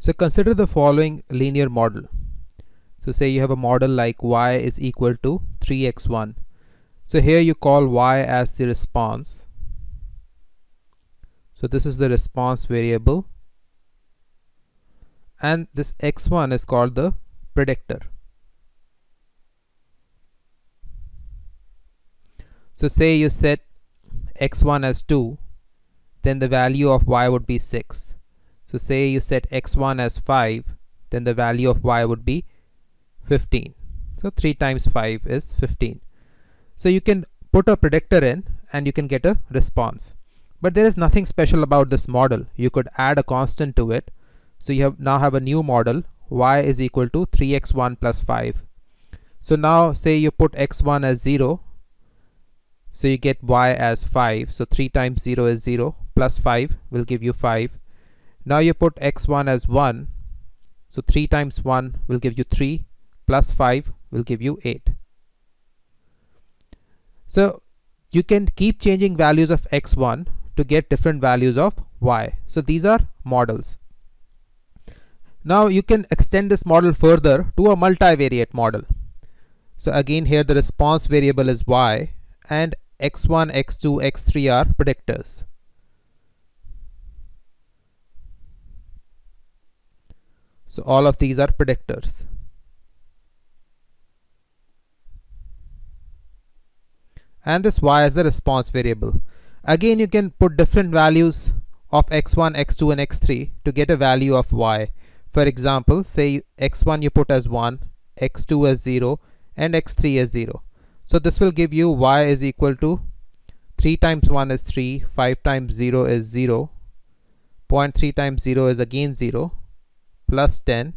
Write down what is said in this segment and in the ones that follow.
So consider the following linear model. So say you have a model like y is equal to 3x1. So here you call y as the response. So this is the response variable and this x1 is called the predictor. So say you set x1 as 2 then the value of y would be 6. So say you set x1 as 5 then the value of y would be 15. So 3 times 5 is 15. So you can put a predictor in and you can get a response. But there is nothing special about this model. You could add a constant to it. So you have now have a new model y is equal to 3x1 plus 5. So now say you put x1 as 0 so you get y as 5. So 3 times 0 is 0 plus 5 will give you 5. Now you put x1 as 1. So 3 times 1 will give you 3 plus 5 will give you 8. So you can keep changing values of x1 to get different values of y. So these are models. Now you can extend this model further to a multivariate model. So again here the response variable is y and x1, x2, x3 are predictors. So all of these are predictors. And this y is the response variable. Again, you can put different values of x1, x2 and x3 to get a value of y. For example, say x1 you put as 1, x2 as 0 and x3 as 0. So this will give you y is equal to 3 times 1 is 3, 5 times 0 is 0, 0.3 times 0 is again 0, plus 10,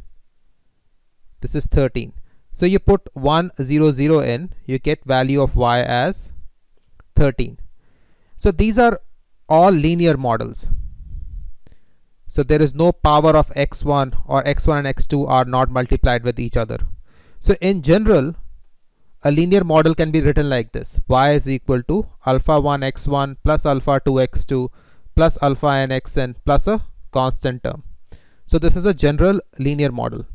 this is 13. So you put 1, 0, 0 in, you get value of y as 13. So these are all linear models. So there is no power of x1 or x1 and x2 are not multiplied with each other. So in general, a linear model can be written like this y is equal to alpha 1 x1 plus alpha 2 x2 plus alpha n xn plus a constant term so this is a general linear model.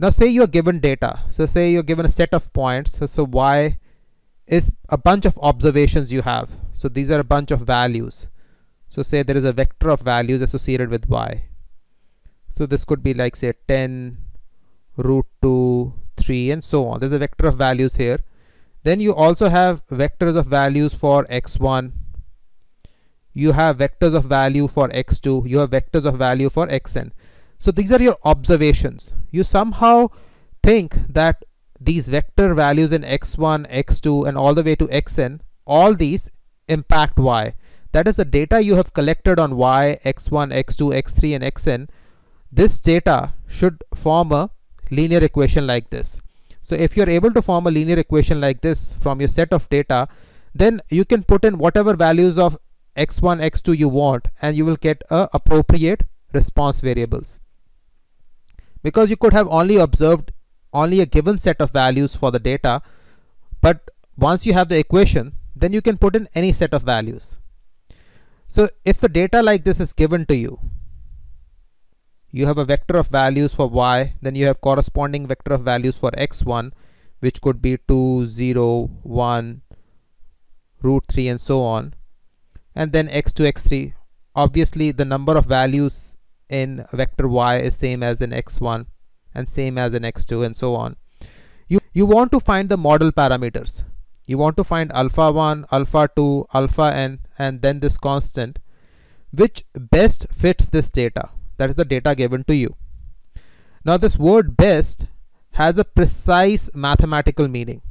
Now say you're given data. So say you're given a set of points. So, so y is a bunch of observations you have. So these are a bunch of values. So say there is a vector of values associated with y. So this could be like say 10 root 2 3 and so on. There's a vector of values here. Then you also have vectors of values for x1 you have vectors of value for x2 you have vectors of value for xn. So these are your observations. You somehow think that these vector values in x1 x2 and all the way to xn all these impact y. That is the data you have collected on y x1 x2 x3 and xn. This data should form a linear equation like this. So if you're able to form a linear equation like this from your set of data, then you can put in whatever values of x1, x2 you want and you will get a appropriate response variables. Because you could have only observed only a given set of values for the data, but once you have the equation, then you can put in any set of values. So if the data like this is given to you, you have a vector of values for y then you have corresponding vector of values for x1 which could be 2 0 1 root 3 and so on and then x2 x3 obviously the number of values in vector y is same as in x1 and same as in x2 and so on. You you want to find the model parameters. You want to find alpha 1 alpha 2 alpha n and then this constant which best fits this data. That is the data given to you. Now this word best has a precise mathematical meaning.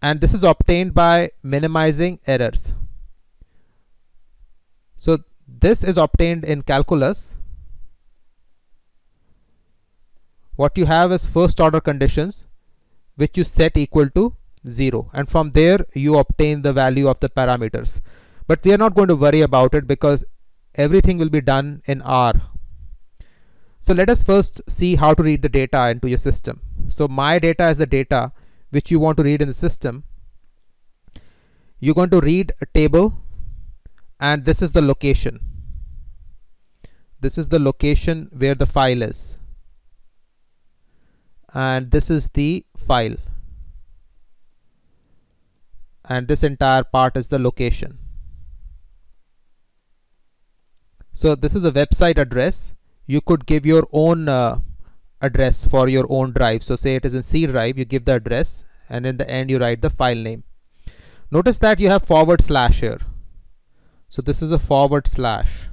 And this is obtained by minimizing errors. So this is obtained in calculus. What you have is first order conditions which you set equal to 0 and from there you obtain the value of the parameters. But we are not going to worry about it because everything will be done in R. So let us first see how to read the data into your system. So my data is the data which you want to read in the system. You're going to read a table and this is the location. this is the location where the file is. And this is the file. And this entire part is the location. So this is a website address. You could give your own uh, address for your own drive. So say it is in C drive you give the address and in the end you write the file name. Notice that you have forward slash here so this is a forward slash.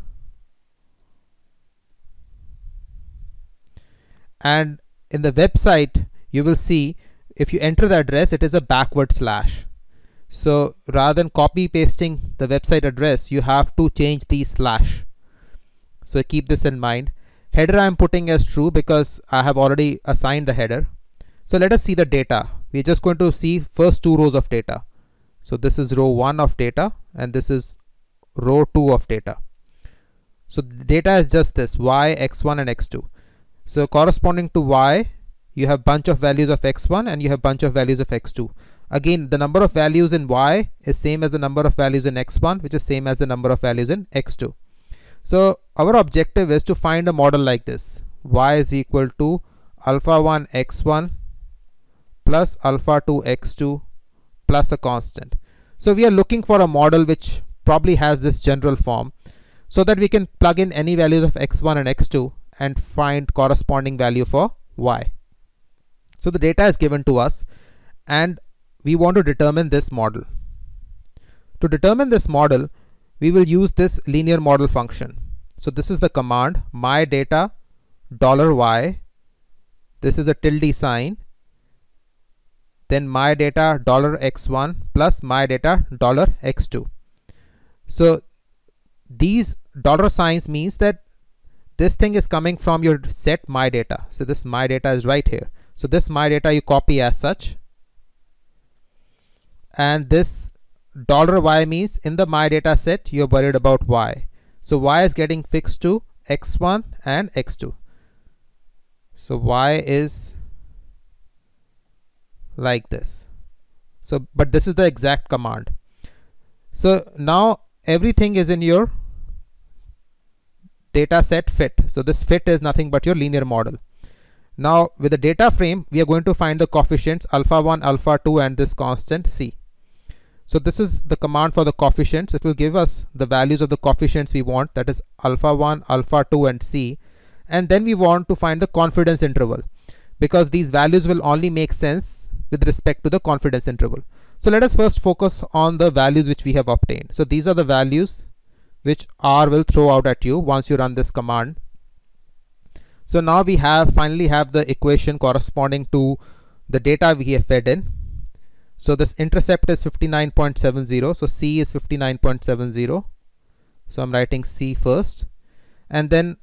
And in the website you will see if you enter the address it is a backward slash. So rather than copy pasting the website address you have to change the slash. So keep this in mind. Header I am putting as true because I have already assigned the header. So let us see the data. We're just going to see first two rows of data. So this is row 1 of data and this is row 2 of data so data is just this y x1 and x2 so corresponding to y, you have bunch of values of x1 and you have bunch of values of x2. Again, the number of values in y is same as the number of values in x1, which is same as the number of values in x2. So our objective is to find a model like this. y is equal to alpha 1 x1 plus alpha 2 x2 plus a constant. So we are looking for a model which probably has this general form so that we can plug in any values of x1 and x2 and find corresponding value for y. So the data is given to us and we want to determine this model. To determine this model, we will use this linear model function. So this is the command my data dollar $y. This is a tilde sign. Then my data dollar $x1 plus my data dollar $x2. So these dollar signs means that this thing is coming from your set my data. So this my data is right here. So this my data you copy as such. And this dollar y means in the my data set you're worried about y. So y is getting fixed to x1 and x2 so y is like this. So but this is the exact command. So now everything is in your data set fit. So this fit is nothing but your linear model. Now with the data frame, we are going to find the coefficients alpha 1, alpha 2 and this constant c. So this is the command for the coefficients. It will give us the values of the coefficients we want that is alpha 1, alpha 2 and c. And then we want to find the confidence interval because these values will only make sense with respect to the confidence interval. So let us first focus on the values which we have obtained. So these are the values which R will throw out at you once you run this command. So now we have finally have the equation corresponding to the data we have fed in. So this intercept is 59.70. So C is 59.70. So I'm writing C first. And then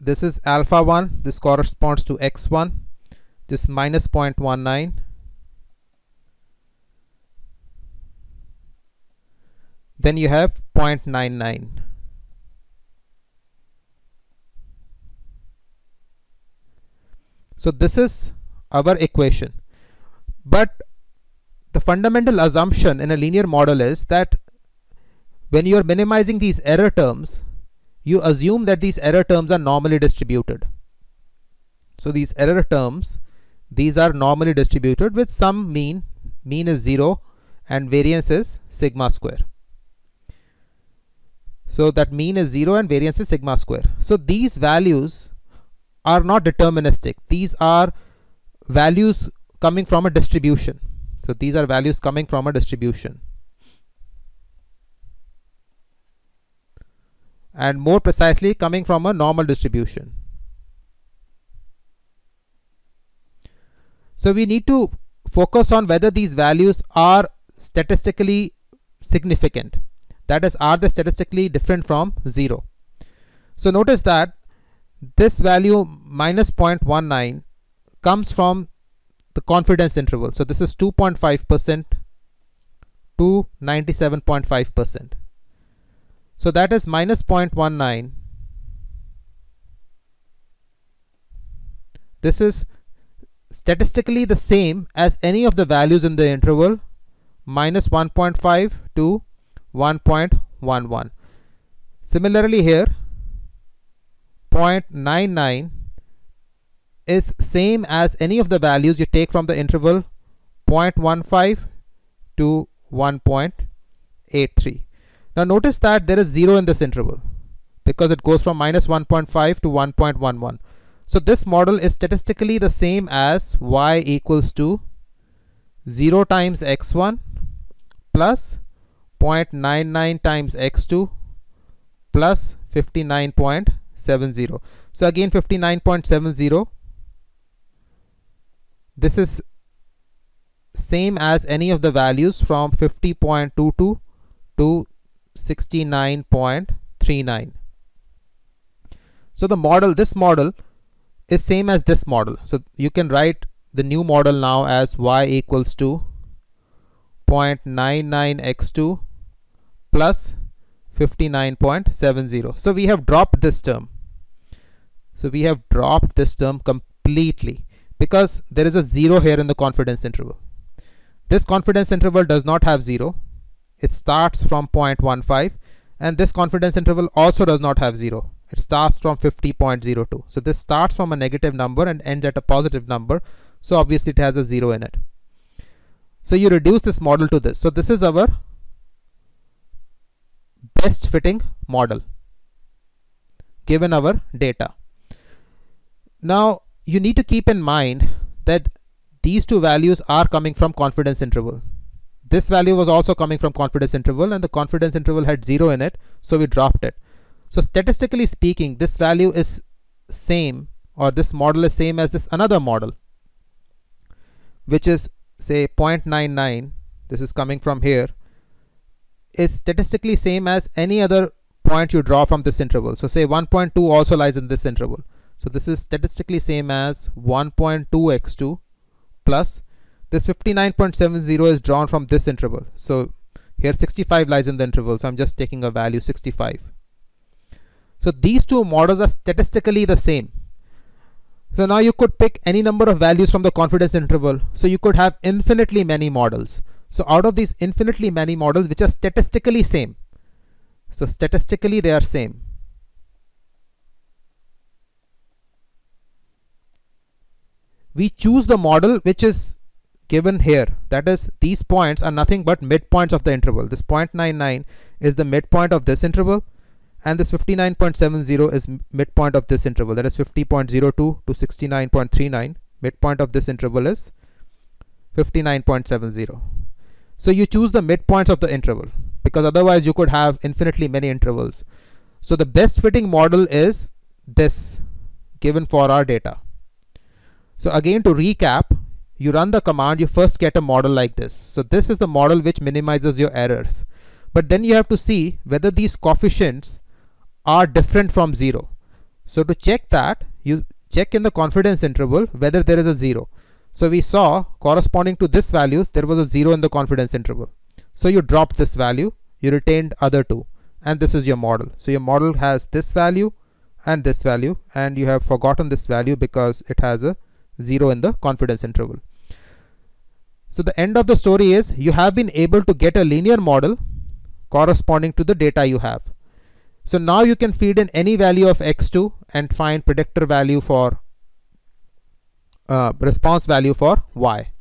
this is alpha 1. This corresponds to X1. This minus 0.19 then you have 0.99 so this is our equation. But the fundamental assumption in a linear model is that when you are minimizing these error terms you assume that these error terms are normally distributed. So these error terms these are normally distributed with some mean mean is 0 and variance is sigma square so that mean is 0 and variance is sigma square. So these values are not deterministic. These are values coming from a distribution. So these are values coming from a distribution. And more precisely coming from a normal distribution. So we need to focus on whether these values are statistically significant that is are they statistically different from 0 so notice that this value minus 0.19 comes from the confidence interval. So this is 2.5 percent to 97.5 percent. So that is minus 0.19 this is statistically the same as any of the values in the interval minus 1.5 to 1.11 similarly here 0.99 is same as any of the values you take from the interval 0.15 to 1.83 now notice that there is 0 in this interval because it goes from minus 1.5 to 1.11 so this model is statistically the same as y equals to 0 times x1 plus 0.99 times x2 plus 59.70 so again 59.70 this is same as any of the values from 50.22 to 69.39 so the model this model is same as this model. So you can write the new model now as y equals to 0.99x2 plus 59.70 so we have dropped this term. So we have dropped this term completely because there is a zero here in the confidence interval. This confidence interval does not have zero. It starts from 0.15 and this confidence interval also does not have zero. It starts from 50.02 so this starts from a negative number and ends at a positive number. So obviously it has a zero in it. So you reduce this model to this. So this is our best fitting model given our data. Now you need to keep in mind that these two values are coming from confidence interval. This value was also coming from confidence interval and the confidence interval had zero in it so we dropped it. So statistically speaking this value is same or this model is same as this another model which is say 0.99 this is coming from here is statistically same as any other point you draw from this interval. So say 1.2 also lies in this interval. So this is statistically same as 1.2 x2 plus this 59.70 is drawn from this interval. So here 65 lies in the interval. So I'm just taking a value 65 so these two models are statistically the same. So now you could pick any number of values from the confidence interval. So you could have infinitely many models so out of these infinitely many models which are statistically same. So statistically they are same. We choose the model which is given here. That is these points are nothing but midpoints of the interval. This 0.99 is the midpoint of this interval and this 59.70 is midpoint of this interval. That is 50.02 to 69.39 midpoint of this interval is 59.70 so you choose the midpoints of the interval because otherwise you could have infinitely many intervals so the best fitting model is this given for our data so again to recap, you run the command, you first get a model like this. So this is the model which minimizes your errors. But then you have to see whether these coefficients are different from zero. So to check that, you check in the confidence interval whether there is a zero. So we saw corresponding to this value, there was a zero in the confidence interval. So you dropped this value, you retained other two, and this is your model. So your model has this value and this value, and you have forgotten this value because it has a 0 in the confidence interval. So the end of the story is you have been able to get a linear model corresponding to the data you have. So now you can feed in any value of x2 and find predictor value for uh, response value for y.